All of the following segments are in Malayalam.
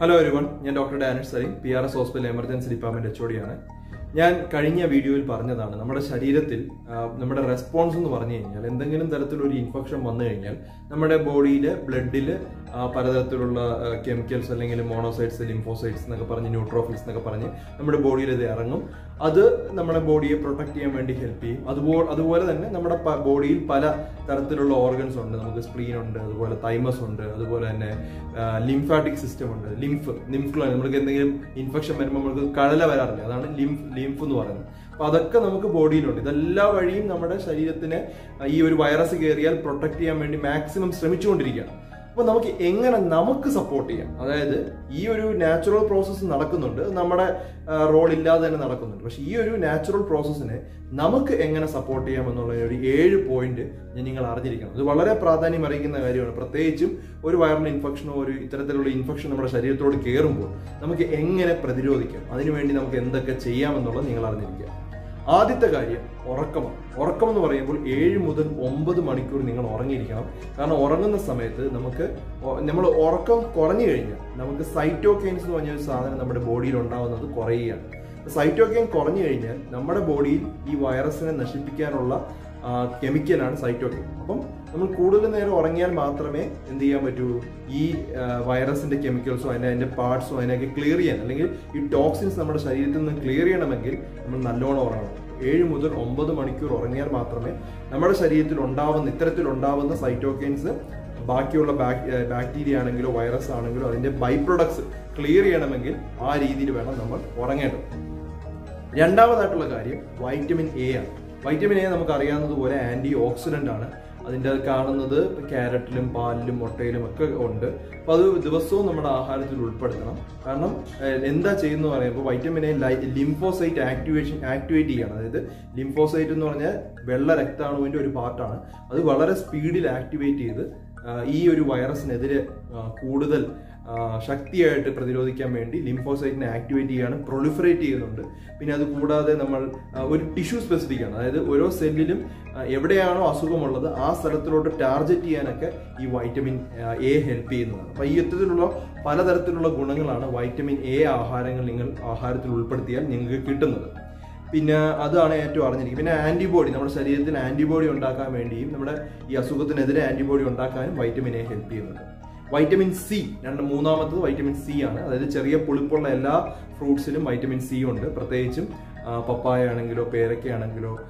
ഹലോ എവരിവൺ ഞാൻ doctor Danish Sari P R S hospital emergency department H ആണ് ഞാൻ കഴിഞ്ഞ വീഡിയോയിൽ പറഞ്ഞതാണ് നമ്മുടെ ശരീരത്തിൽ നമ്മുടെ റെസ്പോൺസ് എന്ന് പറഞ്ഞു കഴിഞ്ഞാൽ എന്തെങ്കിലും തരത്തിലൊരു ഇൻഫെക്ഷൻ വന്നു കഴിഞ്ഞാൽ നമ്മുടെ ബോഡിയിലെ ബ്ലഡിൽ പലതരത്തിലുള്ള കെമിക്കൽസ് അല്ലെങ്കിൽ മോണോസൈറ്റ്സ് ലിംഫോസൈറ്റ്സ് എന്നൊക്കെ പറഞ്ഞ് ന്യൂട്രോഫിൽസ് എന്നൊക്കെ പറഞ്ഞ് നമ്മുടെ ബോഡിയിൽ ഇത് ഇറങ്ങും. അത് നമ്മുടെ ബോഡിയെ പ്രൊട്ടക്ട് ചെയ്യാൻ വേണ്ടി ഹെൽപ്പ് ചെയ്യും. അതുപോലെ അതുപോലെ തന്നെ നമ്മുടെ ബോഡിയിൽ പല തരത്തിലുള്ള ഓർഗൻസ് ഉണ്ട്. നമുക്ക് സ്പ്ലീൻ ഉണ്ട് അതുപോലെ തൈമസ് ഉണ്ട് അതുപോലെ തന്നെ ലിംഫാറ്റിക് സിസ്റ്റം ഉണ്ട്. ലിംഫ് ലിംഫ് നമുക്ക് എന്തെങ്കിലും ഇൻഫെക്ഷൻ വരുമ്പോൾ നമുക്ക് കടല വരാറില്ല. അതാണ് ലിംഫ് ലിംഫ് എന്ന് പറയുന്നത്. അപ്പൊ അതൊക്കെ നമുക്ക് ബോഡിയിലുണ്ട് ഇതെല്ലാ വഴിയും നമ്മുടെ ശരീരത്തിനെ ഈ ഒരു വൈറസ് കയറിയാൽ പ്രൊട്ടക്ട് ചെയ്യാൻ വേണ്ടി മാക്സിമം ശ്രമിച്ചുകൊണ്ടിരിക്കുകയാണ്. അപ്പൊ നമുക്ക് എങ്ങനെ നമുക്ക് സപ്പോർട്ട് ചെയ്യാം? അതായത് ഈ ഒരു നാച്ചുറൽ പ്രോസസ്സ് നടക്കുന്നുണ്ട്. നമ്മുടെ റോൾ ഇല്ലാതെ തന്നെ നടക്കുന്നുണ്ട്. പക്ഷെ ഈ ഒരു നാച്ചുറൽ പ്രോസസ്സിനെ നമുക്ക് എങ്ങനെ സപ്പോർട്ട് ചെയ്യാം എന്നുള്ള ഒരു ഏഴ് പോയിന്റ് ഞാൻ നിങ്ങൾ അറിഞ്ഞിരിക്കണം. ഇത് വളരെ പ്രാധാന്യം അറിയിക്കുന്ന കാര്യമാണ്. പ്രത്യേകിച്ചും ഒരു വൈറൽ ഇൻഫെക്ഷനോ ഒരു ഇത്തരത്തിലുള്ള ഇൻഫെക്ഷൻ നമ്മുടെ ശരീരത്തോട് കയറുമ്പോൾ നമുക്ക് എങ്ങനെ പ്രതിരോധിക്കാം? അതിനുവേണ്ടി നമുക്ക് എന്തൊക്കെ ചെയ്യാമെന്നുള്ളത് നിങ്ങൾ അറിഞ്ഞിരിക്കുക. ആദ്യത്തെ കാര്യം ഉറക്കമാണ്. ഉറക്കം എന്ന് പറയുമ്പോൾ ഏഴ് മുതൽ ഒമ്പത് മണിക്കൂർ നിങ്ങൾ ഉറങ്ങിയിരിക്കണം. കാരണം ഉറങ്ങുന്ന സമയത്ത് നമുക്ക് നമ്മൾ ഉറക്കം കുറഞ്ഞു കഴിഞ്ഞാൽ നമുക്ക് സൈറ്റോകൈൻസ് എന്ന് പറഞ്ഞ ഒരു സാധനം നമ്മുടെ ബോഡിയിൽ ഉണ്ടാവുന്നത് കുറയുകയാണ്. സൈറ്റോകൈൻ കുറഞ്ഞു കഴിഞ്ഞാൽ നമ്മുടെ ബോഡിയിൽ ഈ വൈറസിനെ നശിപ്പിക്കാനുള്ള കെമിക്കലാണ് സൈറ്റോക്കിൻ അപ്പം നമ്മൾ കൂടുതൽ നേരം ഉറങ്ങിയാൽ മാത്രമേ എന്ത് ചെയ്യാൻ പറ്റൂ? ഈ വൈറസിന്റെ കെമിക്കൽസോ അതിന്റെ അതിന്റെ പാർട്സോ അതിനൊക്കെ ക്ലിയർ ചെയ്യാൻ. അല്ലെങ്കിൽ ഈ ടോക്സിൻസ് നമ്മുടെ ശരീരത്തിൽ നിന്ന് ക്ലിയർ ചെയ്യണമെങ്കിൽ നമ്മൾ നല്ലോണം ഉറങ്ങണം. ഏഴ് മുതൽ ഒമ്പത് മണിക്കൂർ ഉറങ്ങിയാൽ മാത്രമേ നമ്മുടെ ശരീരത്തിൽ ഉണ്ടാവുന്ന ഇത്തരത്തിൽ ഉണ്ടാവുന്ന സൈറ്റോകൈൻസ് ബാക്കിയുള്ള ബാക്ടീരിയ ആണെങ്കിലോ വൈറസ് ആണെങ്കിലോ അതിന്റെ ബൈ പ്രൊഡക്ട്സ് ക്ലിയർ ചെയ്യണമെങ്കിൽ ആ രീതിയിൽ വേണം നമ്മൾ ഉറങ്ങേണ്ടത്. രണ്ടാമതായിട്ടുള്ള കാര്യം വൈറ്റമിൻ എ ആണ്. വൈറ്റമിൻ എ നമുക്ക് അറിയാവുന്നതുപോലെ ആന്റി ഓക്സിഡന്റ് ആണ് അതിന്റെ കാണുന്നത് ക്യാരറ്റിലും പാലിലും മുട്ടയിലും ഒക്കെ ഉണ്ട്. അപ്പോൾ അത് ദിവസവും നമ്മുടെ ആഹാരത്തിൽ ഉൾപ്പെടുത്തണം. കാരണം എന്താ ചെയ്യുന്നത് പറയുമ്പോൾ vitamin A lymphocyte activation activate ചെയ്യണം. അതായത് ലിംഫോസൈറ്റ് എന്ന് പറഞ്ഞാൽ വെള്ള രക്താണുവിന്റെ ഒരു പാർട്ടാണ്. അത് വളരെ സ്പീഡിൽ ആക്ടിവേറ്റ് ചെയ്ത് ഈ ഒരു വൈറസിനെതിരെ കൂടുതൽ ശക്തിയായിട്ട് പ്രതിരോധിക്കാൻ വേണ്ടി ലിംഫോസൈറ്റിനെ ആക്ടിവേറ്റ് ചെയ്യാണ് പ്രൊളിഫറേറ്റ് ചെയ്യുന്നുണ്ട്. പിന്നെ അത് കൂടാതെ നമ്മൾ ഒരു ടിഷ്യൂ സ്പെസിഫിക് ആണ്. അതായത് ഓരോ സെല്ലിലും എവിടെയാണോ അസുഖമുള്ളത് ആ സ്ഥലത്തിലോട്ട് ടാർജറ്റ് ചെയ്യാനൊക്കെ ഈ വൈറ്റമിൻ എ ഹെൽപ്പ് ചെയ്യുന്നതാണ്. അപ്പം ഈ ഇത്തരത്തിലുള്ള പലതരത്തിലുള്ള ഗുണങ്ങളാണ് വൈറ്റമിൻ എ ആഹാരങ്ങൾ നിങ്ങൾ ആഹാരത്തിൽ ഉൾപ്പെടുത്തിയാൽ നിങ്ങൾക്ക് കിട്ടുന്നത്. പിന്നെ അതാണ് ഏറ്റവും അറിഞ്ഞിരിക്കുന്നത്. പിന്നെ ആന്റിബോഡി നമ്മുടെ ശരീരത്തിന് ആന്റിബോഡി ഉണ്ടാക്കാൻ വേണ്ടിയും നമ്മുടെ ഈ അസുഖത്തിനെതിരെ ആന്റിബോഡി ഉണ്ടാക്കാനും വൈറ്റമിൻ എ ഹെൽപ്പ് ചെയ്യുന്നുണ്ട്. വൈറ്റമിൻ സി രണ്ട് മൂന്നാമത്തത് വൈറ്റമിൻ സി ആണ്. അതായത് ചെറിയ പുളിപ്പുള്ള എല്ലാ ഫ്രൂട്ട്സിലും വൈറ്റമിൻ സി ഉണ്ട്. പ്രത്യേകിച്ചും പപ്പായ ആണെങ്കിലോ പേരക്കയാണെങ്കിലോ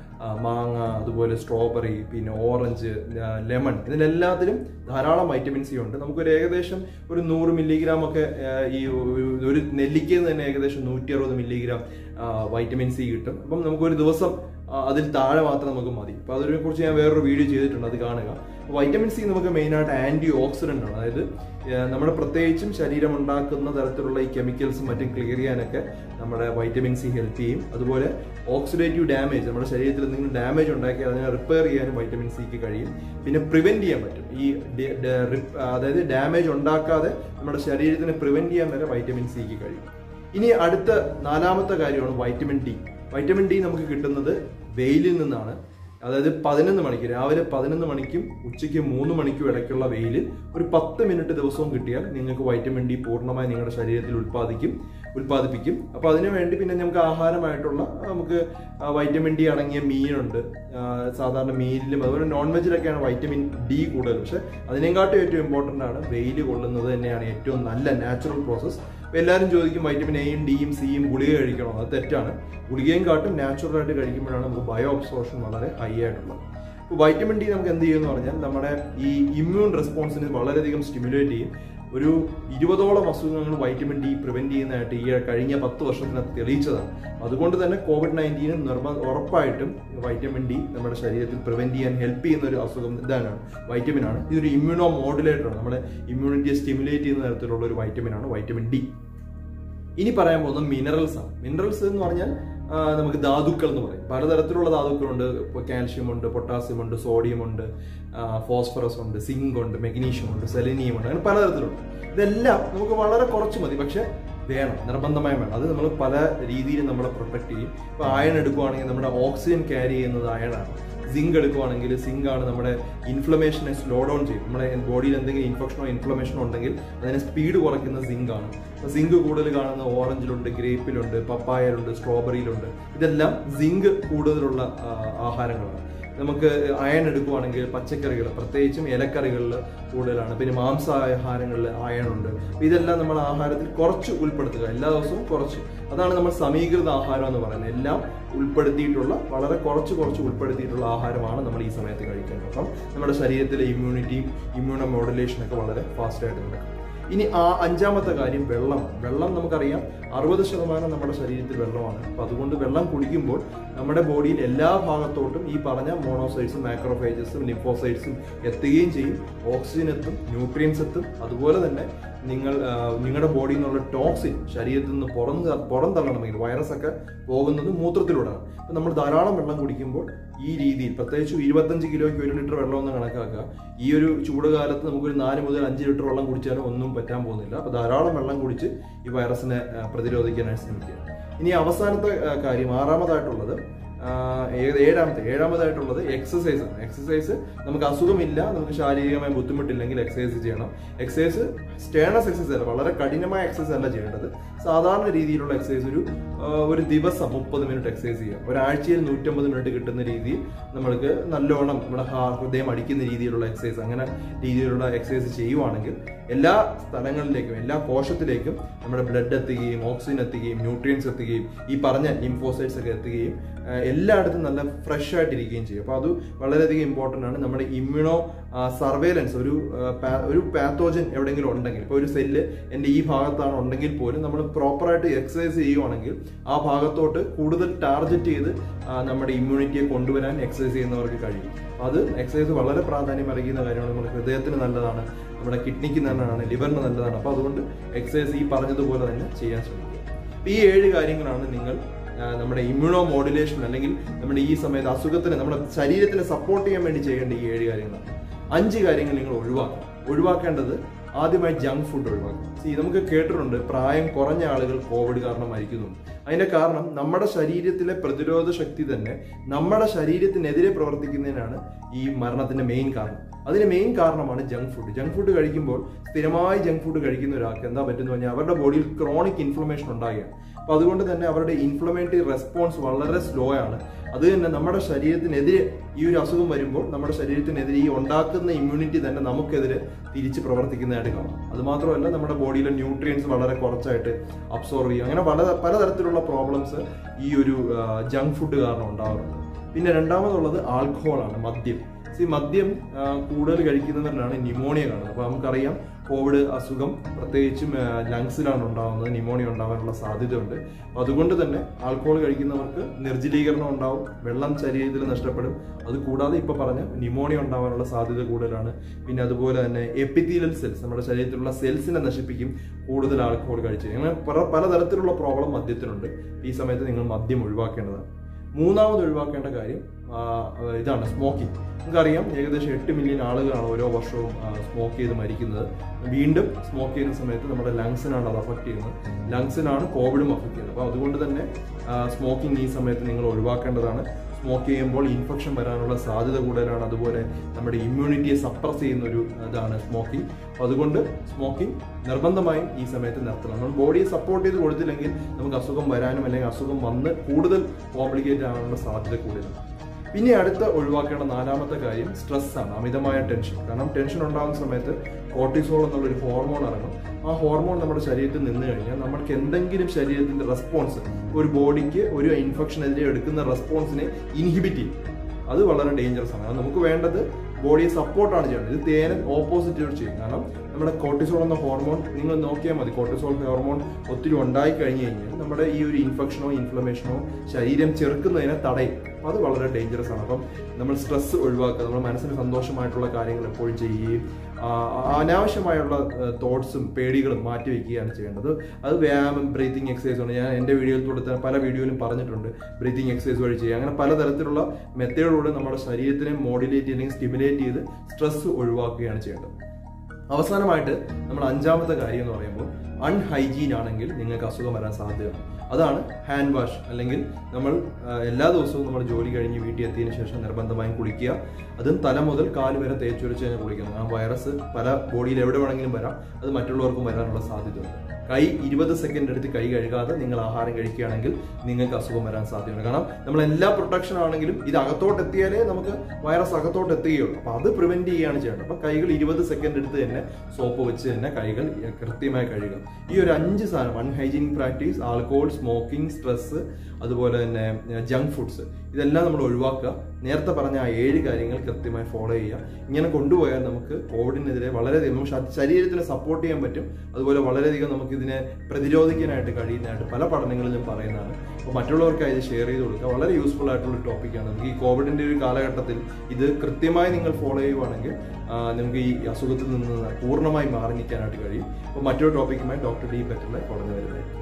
മാങ്ങ അതുപോലെ സ്ട്രോബെറി പിന്നെ ഓറഞ്ച് ലെമൺ ഇതിലെല്ലാത്തിലും ധാരാളം വൈറ്റമിൻ സി ഉണ്ട്. നമുക്കൊരു ഏകദേശം ഒരു നൂറ് മില്ലിഗ്രാം ഒക്കെ ഈ ഒരു- ഒരു നെല്ലിക്കയിൽ തന്നെ ഏകദേശം നൂറ്റി അറുപത് മില്ലിഗ്രാം വൈറ്റമിൻ സി കിട്ടും. അപ്പം നമുക്കൊരു ദിവസം അതിൽ താഴെ മാത്രം നമുക്ക് മതി. അപ്പോൾ അതിനെ കുറിച്ച് ഞാൻ വേറൊരു വീഡിയോ ചെയ്തിട്ടുണ്ട്. അത് കാണുക. വൈറ്റമിൻ സി നമുക്ക് മെയിനായിട്ട് ആന്റി ഓക്സിഡന്റ് ആണ്. അതായത് നമ്മുടെ പ്രത്യേകിച്ചും ശരീരം ഉണ്ടാക്കുന്ന തരത്തിലുള്ള ഈ കെമിക്കൽസും മറ്റും ക്ലിയർ ചെയ്യാനൊക്കെ നമ്മുടെ വൈറ്റമിൻ സി ഹെൽപ്പ് ചെയ്യും. അതുപോലെ ഓക്സിഡേറ്റീവ് ഡാമേജ് നമ്മുടെ ശരീരത്തിൽ എന്തെങ്കിലും ഡാമേജ് ഉണ്ടാക്കി അതിനെ റിപ്പയർ ചെയ്യാനും വൈറ്റമിൻ സിക്ക് കഴിയും. പിന്നെ പ്രിവെന്റ് ചെയ്യാൻ പറ്റും. ഈ അതായത് ഡാമേജ് ഉണ്ടാക്കാതെ നമ്മുടെ ശരീരത്തിന് പ്രിവെന്റ് ചെയ്യാൻ വരെ വൈറ്റമിൻ സിക്ക് കഴിയും. ഇനി അടുത്ത നാലാമത്തെ കാര്യമാണ് വൈറ്റമിൻ ഡി വൈറ്റമിൻ ഡി നമുക്ക് കിട്ടുന്നത് വെയിലിൽ നിന്നാണ്. അതായത് പതിനൊന്ന് മണിക്ക് രാവിലെ പതിനൊന്ന് മണിക്കും ഉച്ചയ്ക്ക് മൂന്ന് മണിക്കും ഇടയ്ക്കുള്ള വെയിൽ ഒരു പത്ത് മിനിറ്റ് ദിവസവും കിട്ടിയാൽ നിങ്ങൾക്ക് വൈറ്റമിൻ ഡി പൂർണമായി നിങ്ങളുടെ ശരീരത്തിൽ ഉൽപ്പാദിക്കും ഉൽപ്പാദിപ്പിക്കും. അപ്പോൾ അതിനു വേണ്ടി പിന്നെ നമുക്ക് ആഹാരമായിട്ടുള്ള നമുക്ക് വൈറ്റമിൻ ഡി അടങ്ങിയ മീനുണ്ട്. സാധാരണ മീനിലും അതുപോലെ നോൺ വെജിലൊക്കെയാണ് വൈറ്റമിൻ ഡി കൂടുതൽ. പക്ഷേ അതിനെക്കാട്ടും ഏറ്റവും ഇമ്പോർട്ടന്റ് ആണ് വെയിൽ കൊള്ളുന്നത് തന്നെയാണ് ഏറ്റവും നല്ല നാച്ചുറൽ പ്രോസസ്സ് എല്ലാവരും ചോദിക്കും വൈറ്റമിൻ എയും ഡിയും സിയും ഗുളിക കഴിക്കണോ? അത് തെറ്റാണ്. ഗുളികയും കാട്ടും നാച്ചുറലായിട്ട് കഴിക്കുമ്പോഴാണ് നമുക്ക് ബയോ അബ്സോർഷൻ വളരെ ഹൈ ആയിട്ടുള്ളത്. വൈറ്റമിൻ ഡി നമുക്ക് എന്ത് ചെയ്യുമെന്ന് പറഞ്ഞാൽ നമ്മുടെ ഈ ഇമ്മ്യൂൺ റെസ്പോൺസിന് വളരെയധികം സ്റ്റിമുലേറ്റ് ചെയ്യും. ഒരു ഇരുപതോളം അസുഖങ്ങൾ വൈറ്റമിൻ ഡി പ്രിവെന്റ് ചെയ്യുന്നതായിട്ട് ഈ കഴിഞ്ഞ പത്ത് വർഷത്തിനകത്ത് തെളിയിച്ചതാണ്. അതുകൊണ്ട് തന്നെ കോവിഡ് നയന്റീനും നിർബ ഉറപ്പായിട്ടും വൈറ്റമിൻ ഡി നമ്മുടെ ശരീരത്തിൽ പ്രിവെന്റ് ചെയ്യാൻ ഹെൽപ്പ് ചെയ്യുന്ന ഒരു അസുഖം ഇതാണ് വൈറ്റമിൻ ആണ്. ഇതൊരു ഇമ്മ്യൂണോ മോഡുലേറ്റർ ആണ്. നമ്മുടെ ഇമ്മ്യൂണിറ്റിയെ സ്റ്റിമുലേറ്റ് ചെയ്യുന്ന തരത്തിലുള്ള ഒരു വൈറ്റമിൻ ആണ് വൈറ്റമിൻ ഡി ഇനി പറയാൻ പോകുന്നത് മിനറൽസ് ആണ്. മിനറൽസ് എന്ന് പറഞ്ഞാൽ നമുക്ക് ധാതുക്കൾ എന്ന് പറയും. പലതരത്തിലുള്ള ധാതുക്കളുണ്ട്. ഇപ്പോൾ കാൽഷ്യം ഉണ്ട് പൊട്ടാസ്യം ഉണ്ട് സോഡിയം ഉണ്ട് ഫോസ്ഫറസ് ഉണ്ട് സിങ്ക് ഉണ്ട് മെഗ്നീഷ്യം ഉണ്ട് സെലനിയം ഉണ്ട് അങ്ങനെ പലതരത്തിലുണ്ട്. ഇതെല്ലാം നമുക്ക് വളരെ കുറച്ച് മതി. പക്ഷേ വേണം നിർബന്ധമായും വേണം. അത് നമ്മൾ പല രീതിയിൽ നമ്മളെ പ്രൊട്ടക്ട് ചെയ്യും. ഇപ്പോൾ അയൺ എടുക്കുവാണെങ്കിൽ നമ്മുടെ ഓക്സിജൻ ക്യാരി ചെയ്യുന്നത് അയണാണ് സിങ്ക് എടുക്കുവാണെങ്കിൽ സിങ്ക് ആണ് നമ്മുടെ ഇൻഫ്ലമേഷനെ സ്ലോ ഡൗൺ ചെയ്യും. നമ്മുടെ ബോഡിയിൽ എന്തെങ്കിലും ഇൻഫെക്ഷനോ ഇൻഫ്ലമേഷനോ ഉണ്ടെങ്കിൽ അതിനെ സ്പീഡ് കുറയ്ക്കുന്ന സിങ്ക് ആണ്. സിങ്ക് കൂടുതൽ കാണുന്ന ഓറഞ്ചിലുണ്ട് ഗ്രേപ്പിലുണ്ട് പപ്പായയിലുണ്ട് സ്ട്രോബെറിയിലുണ്ട് ഇതെല്ലാം സിങ്ക് കൂടുതലുള്ള ആഹാരങ്ങളാണ്. നമുക്ക് അയൺ എടുക്കുവാണെങ്കിൽ പച്ചക്കറികൾ പ്രത്യേകിച്ചും ഇലക്കറികളിൽ കൂടുതലാണ്. പിന്നെ മാംസാഹാരങ്ങളിൽ ഉണ്ട് ഇതെല്ലാം നമ്മൾ ആഹാരത്തിൽ കുറച്ച് ഉൾപ്പെടുത്തുക. എല്ലാ ദിവസവും കുറച്ച്. അതാണ് നമ്മൾ സമീകൃത ആഹാരം എന്ന് പറയുന്നത്. എല്ലാം ഉൾപ്പെടുത്തിയിട്ടുള്ള വളരെ കുറച്ച് കുറച്ച് ഉൾപ്പെടുത്തിയിട്ടുള്ള ആഹാരമാണ് നമ്മൾ ഈ സമയത്ത് കഴിക്കേണ്ടത്. അപ്പം നമ്മുടെ ശരീരത്തിലെ ഇമ്മ്യൂണിറ്റിയും ഇമ്മ്യൂണോ മോഡുലേഷനൊക്കെ വളരെ ഫാസ്റ്റായിട്ട് നടക്കും. ഇനി ആ അഞ്ചാമത്തെ കാര്യം വെള്ളം. വെള്ളം നമുക്കറിയാം അറുപത് ശതമാനം നമ്മുടെ ശരീരത്തിൽ വെള്ളമാണ്. അപ്പം അതുകൊണ്ട് വെള്ളം കുടിക്കുമ്പോൾ നമ്മുടെ ബോഡിയിൽ എല്ലാ ഭാഗത്തോട്ടും ഈ പറഞ്ഞ മോണോസൈഡ്സും മാക്രോഫൈജസും ലിംഫോസൈറ്റ്സും എത്തുകയും ചെയ്യും. ഓക്സിജൻ എത്തും ന്യൂട്രിയൻസ് എത്തും. അതുപോലെ തന്നെ നിങ്ങൾ നിങ്ങളുടെ ബോഡിയിൽ നിന്നുള്ള ടോക്സിൻ ശരീരത്തിൽ നിന്ന് പുറം പുറം തള്ളണമെങ്കിൽ വൈറസ് ഒക്കെ പോകുന്നത് മൂത്രത്തിലൂടെയാണ്. അപ്പം നമ്മൾ ധാരാളം വെള്ളം കുടിക്കുമ്പോൾ ഈ രീതിയിൽ പ്രത്യേകിച്ച് ഇരുപത്തഞ്ച് കിലോയ്ക്ക് ഒരു ലിറ്റർ വെള്ളം ഒന്ന് കണക്കാക്കുക. ഈ ഒരു ചൂട് കാലത്ത് നമുക്കൊരു നാല് മുതൽ അഞ്ച് ലിറ്റർ വെള്ളം കുടിച്ചാലും ഒന്നും പറ്റാൻ പോകുന്നില്ല. അപ്പോൾ ധാരാളം വെള്ളം കുടിച്ച് ഈ വൈറസിനെ പ്രതിരോധിക്കാനായി ശ്രമിക്കുക. ഇനി അവസാനത്തെ കാര്യം ആറാമതായിട്ടുള്ളത് ഏഴാമത്തെ ഏഴാമതായിട്ടുള്ളത് എക്സസൈസ് ആണ്. എക്സസൈസ് നമുക്ക് അസുഖമില്ല നമുക്ക് ശാരീരികമായ ബുദ്ധിമുട്ടില്ലെങ്കിൽ എക്സസൈസ് ചെയ്യണം. എക്സസൈസ് സ്റ്റേണസ് എക്സസൈസ് അല്ല വളരെ കഠിനമായ എക്സസൈസ് അല്ല ചെയ്യേണ്ടത്. സാധാരണ രീതിയിലുള്ള എക്സസൈസ് ഒരു ഒരു ദിവസം മുപ്പത് മിനിറ്റ് എക്സസൈസ് ചെയ്യാം. ഒരാഴ്ചയിൽ നൂറ്റമ്പത് മിനിറ്റ് കിട്ടുന്ന രീതിയിൽ നമ്മൾക്ക് നല്ലോണം നമ്മുടെ ഹൃദയം അടിക്കുന്ന രീതിയിലുള്ള എക്സസൈസ് അങ്ങനെ രീതിയിലുള്ള എക്സസൈസ് ചെയ്യുവാണെങ്കിൽ എല്ലാ സ്ഥലങ്ങളിലേക്കും എല്ലാ കോശത്തിലേക്കും നമ്മുടെ ബ്ലഡ് എത്തുകയും ഓക്സിജൻ എത്തുകയും ന്യൂട്രിയൻസ് എത്തുകയും ഈ പറഞ്ഞ ലിംഫോസൈഡ്സ് ഒക്കെ എത്തുകയും എല്ലായിടത്തും നല്ല ഫ്രഷ് ആയിട്ടിരിക്കുകയും ചെയ്യും. അപ്പോൾ അത് വളരെയധികം ഇമ്പോർട്ടന്റ് ആണ്. നമ്മുടെ ഇമ്മ്യൂണോ സർവേലൻസ് ഒരു ഒരു പാത്തോജൻ എവിടെയെങ്കിലും ഉണ്ടെങ്കിൽ ഇപ്പോൾ ഒരു സെല്ല് എന്റെ ഈ ഭാഗത്താണ് ഉണ്ടെങ്കിൽ പോലും നമ്മൾ പ്രോപ്പറായിട്ട് എക്സസൈസ് ചെയ്യുവാണെങ്കിൽ ആ ഭാഗത്തോട്ട് കൂടുതൽ ടാർഗറ്റ് ചെയ്ത് നമ്മുടെ ഇമ്മ്യൂണിറ്റിയെ കൊണ്ടുവരാൻ എക്സസൈസ് ചെയ്യുന്നവർക്ക് കഴിയും. അത് എക്സസൈസ് വളരെ പ്രാധാന്യം അറിയിക്കുന്ന കാര്യമാണ്. നമ്മുടെ ഹൃദയത്തിന് നല്ലതാണ് നമ്മുടെ കിഡ്നിക്ക് നല്ലതാണ് ലിവറിന് നല്ലതാണ്. അപ്പോൾ അതുകൊണ്ട് എക്സസൈസ് ഈ പറഞ്ഞതുപോലെ തന്നെ ചെയ്യാൻ ശ്രമിക്കുക. ഈ ഏഴ് കാര്യങ്ങളാണ് നിങ്ങൾ നമ്മുടെ ഇമ്മ്യൂണോ മോഡുലേഷൻ അല്ലെങ്കിൽ നമ്മുടെ ഈ സമയത്ത് അസുഖത്തിന് നമ്മുടെ ശരീരത്തിനെ സപ്പോർട്ട് ചെയ്യാൻ വേണ്ടി ചെയ്യേണ്ട ഈ ഏഴ് കാര്യങ്ങളാണ്. അഞ്ച് കാര്യങ്ങൾ നിങ്ങൾ ഒഴിവാക്കണം. ഒഴിവാക്കേണ്ടത് ആദ്യമായി ജങ്ക് ഫുഡ് ഒഴിവാക്കണം. സി നമുക്ക് കേട്ടിട്ടുണ്ട് പ്രായം കുറഞ്ഞ ആളുകൾ കോവിഡ് കാരണം മരിക്കുന്നുണ്ട്. അതിന്റെ കാരണം നമ്മുടെ ശരീരത്തിലെ പ്രതിരോധ ശക്തി തന്നെ നമ്മുടെ ശരീരത്തിനെതിരെ പ്രവർത്തിക്കുന്നതിനാണ് ഈ മരണത്തിന്റെ മെയിൻ കാരണം. അതിന് മെയിൻ കാരണമാണ് ജങ്ക് ഫുഡ് ജങ്ക് ഫുഡ് കഴിക്കുമ്പോൾ സ്ഥിരമായി ജങ്ക് ഫുഡ് കഴിക്കുന്ന ഒരാൾക്ക് എന്താ പറ്റുന്ന പറഞ്ഞാൽ അവരുടെ ബോഡിയിൽ ക്രോണിക് ഇൻഫ്ലമേഷൻ ഉണ്ടാകുകയാണ്. അപ്പൊ അതുകൊണ്ട് തന്നെ അവരുടെ ഇൻഫ്ലമേറ്ററി റെസ്പോൺസ് വളരെ സ്ലോ ആണ്. അത് തന്നെ നമ്മുടെ ശരീരത്തിനെതിരെ ഈ ഒരു അസുഖം വരുമ്പോൾ നമ്മുടെ ശരീരത്തിനെതിരെ ഈ ഉണ്ടാക്കുന്ന ഇമ്മ്യൂണിറ്റി തന്നെ നമുക്കെതിരെ തിരിച്ച് പ്രവർത്തിക്കുന്നതായിട്ട് കാണാം. അതുമാത്രമല്ല നമ്മുടെ ബോഡിയിലെ ന്യൂട്രിയൻസ് വളരെ കുറച്ചായിട്ട് അബ്സോർവ് ചെയ്യും അങ്ങനെ പല പലതരത്തിലുള്ള പ്രോബ്ലംസ് ഈ ഒരു ജങ്ക് ഫുഡ് കാരണം ഉണ്ടാകാറുണ്ട് പിന്നെ രണ്ടാമതുള്ളത് ആൽക്കഹോളാണ് മദ്യം. ഈ മദ്യം കൂടുതൽ കഴിക്കുന്നവരിലാണ് ന്യൂമോണിയ കാണുന്നത്. അപ്പോൾ നമുക്കറിയാം കോവിഡ് അസുഖം പ്രത്യേകിച്ചും ലങ്സിലാണ് ഉണ്ടാകുന്നത് ന്യൂമോണിയ ഉണ്ടാകാനുള്ള സാധ്യതയുണ്ട്. അതുകൊണ്ട് തന്നെ ആൽക്കഹോൾ കഴിക്കുന്നവർക്ക് നിർജലീകരണം ഉണ്ടാവും വെള്ളം ശരീരത്തിൽ നഷ്ടപ്പെടും. അത് കൂടാതെ ഇപ്പോൾ പറഞ്ഞ ന്യൂമോണിയ ഉണ്ടാകാനുള്ള സാധ്യത കൂടുതലാണ്. പിന്നെ അതുപോലെ തന്നെ എപ്പിത്തീലിയൽ സെൽസ് നമ്മുടെ ശരീരത്തിലുള്ള സെൽസിനെ നശിപ്പിക്കും കൂടുതൽ ആൽക്കഹോൾ കഴിച്ച്. അങ്ങനെ പല പലതരത്തിലുള്ള പ്രോബ്ലം മദ്യത്തിനുണ്ട്. ഈ സമയത്ത് നിങ്ങൾ മദ്യം ഒഴിവാക്കേണ്ടതാണ്. മൂന്നാമത് ഒഴിവാക്കേണ്ട കാര്യം ഇതാണ് സ്മോക്കിംഗ്. നമുക്കറിയാം ഏകദേശം എട്ട് മില്യൺ ആളുകളാണ് ഓരോ വർഷവും സ്മോക്ക് ചെയ്ത് മരിക്കുന്നത്. വീണ്ടും സ്മോക്ക് ചെയ്യുന്ന സമയത്ത് നമ്മുടെ ലങ്സിനാണ് അത് അഫക്ട് ചെയ്യുന്നത്. ലങ്സിനാണ് കോവിഡും അഫക്ട് ചെയ്യുന്നത്. അപ്പോൾ അതുകൊണ്ട് തന്നെ സ്മോക്കിംഗ് ഈ സമയത്ത് നിങ്ങൾ ഒഴിവാക്കേണ്ടതാണ്. സ്മോക്ക് ചെയ്യുമ്പോൾ ഇൻഫെക്ഷൻ വരാനുള്ള സാധ്യത കൂടുതലാണ്. അതുപോലെ നമ്മുടെ ഇമ്മ്യൂണിറ്റിയെ സപ്രസ് ചെയ്യുന്ന ഒരു ഇതാണ് സ്മോക്കിംഗ്. അതുകൊണ്ട് സ്മോക്കിംഗ് നിർബന്ധമായും ഈ സമയത്ത് നിർത്തണം. നമ്മൾ ബോഡിയെ സപ്പോർട്ട് ചെയ്ത് കൊടുത്തില്ലെങ്കിൽ നമുക്ക് അസുഖം വരാനും അല്ലെങ്കിൽ അസുഖം വന്ന് കൂടുതൽ കോംപ്ലിക്കേറ്റ് ആകാനുള്ള സാധ്യത കൂടുതലാണ്. പിന്നെ അടുത്ത ഒഴിവാക്കേണ്ട നാലാമത്തെ കാര്യം സ്ട്രെസ്സാണ് അമിതമായ ടെൻഷൻ കാരണം ടെൻഷൻ ഉണ്ടാകുന്ന സമയത്ത് കോർട്ടിസോൾ എന്നുള്ളൊരു ഹോർമോൺ ഇറങ്ങും. ആ ഹോർമോൺ നമ്മുടെ ശരീരത്തിൽ നിന്ന് കഴിഞ്ഞാൽ നമുക്ക് എന്തെങ്കിലും ശരീരത്തിന്റെ റെസ്പോൺസ് ഒരു ബോഡിക്ക് ഒരു ഇൻഫെക്ഷനെതിരെ എടുക്കുന്ന റെസ്പോൺസിനെ ഇൻഹിബിറ്റ് ചെയ്യും. അത് വളരെ ഡേഞ്ചറസ് ആണ്. നമുക്ക് വേണ്ടത് ബോഡിയെ സപ്പോർട്ടാണ് ചെയ്യേണ്ടത്. ഇത് തേനെ ഓപ്പോസിറ്റ് ചെയ്യും. കാരണം നമ്മുടെ കോർട്ടിസോൾ എന്ന ഹോർമോൺ നിങ്ങൾ നോക്കിയാൽ മതി കോർട്ടിസോൾ ഹോർമോൺ ഒത്തിരി ഉണ്ടായി കഴിഞ്ഞു കഴിഞ്ഞാൽ നമ്മുടെ ഈ ഒരു ഇൻഫെക്ഷനോ ഇൻഫ്ലമേഷനോ ശരീരം ചെറുക്കുന്നതിനെ തടയും. അത് വളരെ ഡേഞ്ചറസ് ആണ്. അപ്പം നമ്മൾ സ്ട്രെസ് ഒഴിവാക്കുക നമ്മുടെ മനസ്സിന് സന്തോഷമായിട്ടുള്ള കാര്യങ്ങൾ എപ്പോഴും ചെയ്യുകയും അനാവശ്യമായുള്ള തോട്ട്സും പേടികളും മാറ്റി വയ്ക്കുകയാണ് ചെയ്യേണ്ടത്. അത് വ്യായാമം ബ്രീത്തിങ് എക്സസൈസ് ആണ്. ഞാൻ എന്റെ വീഡിയോയിൽ തന്നെ പല വീഡിയോയിലും പറഞ്ഞിട്ടുണ്ട് ബ്രീത്തിങ് എക്സസൈസ് വഴി ചെയ്യുക. അങ്ങനെ പലതരത്തിലുള്ള മെത്തേഡിലൂടെ നമ്മുടെ ശരീരത്തിനെ മോഡുലേറ്റ് അല്ലെങ്കിൽ സ്റ്റിമുലേറ്റ് ചെയ്ത് സ്ട്രെസ് ഒഴിവാക്കുകയാണ് ചെയ്യേണ്ടത്. അവസാനമായിട്ട് നമ്മൾ അഞ്ചാമത്തെ കാര്യം എന്ന് പറയുമ്പോൾ അൺഹൈജീൻ ആണെങ്കിൽ നിങ്ങൾക്ക് അസുഖം വരാൻ സാധ്യതയാണ് അതാണ് ഹാൻഡ് വാഷ് അല്ലെങ്കിൽ നമ്മൾ എല്ലാ ദിവസവും നമ്മൾ ജോലി കഴിഞ്ഞ് വീട്ടിൽ എത്തിയതിനു ശേഷം നിർബന്ധമായും കുളിക്കുക. അതും തല മുതൽ കാൽ വരെ തേച്ചൊരിച്ച് കഴിഞ്ഞാൽ കുളിക്കണം. ആ വൈറസ് പല ബോഡിയിൽ എവിടെ വേണമെങ്കിലും വരാം. അത് മറ്റുള്ളവർക്കും വരാനുള്ള സാധ്യതയുണ്ട്. കൈ ഇരുപത് സെക്കൻഡ് എടുത്ത് കൈ കഴുകാതെ നിങ്ങൾ ആഹാരം കഴിക്കുകയാണെങ്കിൽ നിങ്ങൾക്ക് അസുഖം വരാൻ സാധ്യതയുണ്ട്. കാരണം നമ്മൾ എല്ലാ പ്രൊട്ടക്ഷൻ ആണെങ്കിലും ഇത് അകത്തോട്ട് എത്തിയാലേ നമുക്ക് വൈറസ് അകത്തോട്ട് എത്തുകയുള്ളൂ. അപ്പൊ അത് പ്രിവെന്റ് ചെയ്യുകയാണ് ചെയ്യേണ്ടത്. അപ്പൊ കൈകൾ ഇരുപത് സെക്കൻഡ് എടുത്ത് തന്നെ സോപ്പ് വെച്ച് തന്നെ കൈകൾ കൃത്യമായി കഴുകുക. ഈ ഒരു അഞ്ച് സാധനം unhygienic practice alcohol smoking stress അതുപോലെ തന്നെ ജങ്ക് ഫുഡ്സ് ഇതെല്ലാം നമ്മൾ ഒഴിവാക്കുക. നേരത്തെ പറഞ്ഞ ആ ഏഴ് കാര്യങ്ങൾ കൃത്യമായി ഫോളോ ചെയ്യുക. ഇങ്ങനെ കൊണ്ടുപോയാൽ നമുക്ക് കോവിഡിനെതിരെ വളരെയധികം നമുക്ക് ശരീരത്തിന് സപ്പോർട്ട് ചെയ്യാൻ പറ്റും. അതുപോലെ വളരെയധികം നമുക്ക് ഇതിനെ പ്രതിരോധിക്കാനായിട്ട് കഴിയുന്നതായിട്ട് പല പഠനങ്ങളിലും പറയുന്നതാണ്. അപ്പോൾ മറ്റുള്ളവർക്കായി ഇത് ഷെയർ ചെയ്ത് കൊടുക്കുക. വളരെ യൂസ്ഫുൾ ആയിട്ടുള്ള ടോപ്പിക്കാണ് നമുക്ക് ഈ കോവിഡിന്റെ ഒരു കാലഘട്ടത്തിൽ ഇത് കൃത്യമായി നിങ്ങൾ ഫോളോ ചെയ്യുവാണെങ്കിൽ നിങ്ങൾക്ക് ഈ അസുഖത്തിൽ നിന്ന് പൂർണമായി മാറി നിൽക്കാനായിട്ട് കഴിയും. അപ്പോൾ മറ്റൊരു ടോപ്പിക്കുമായി ഡോക്ടർ ഡി പറ്റുള്ള കുറഞ്ഞു വരുന്നത്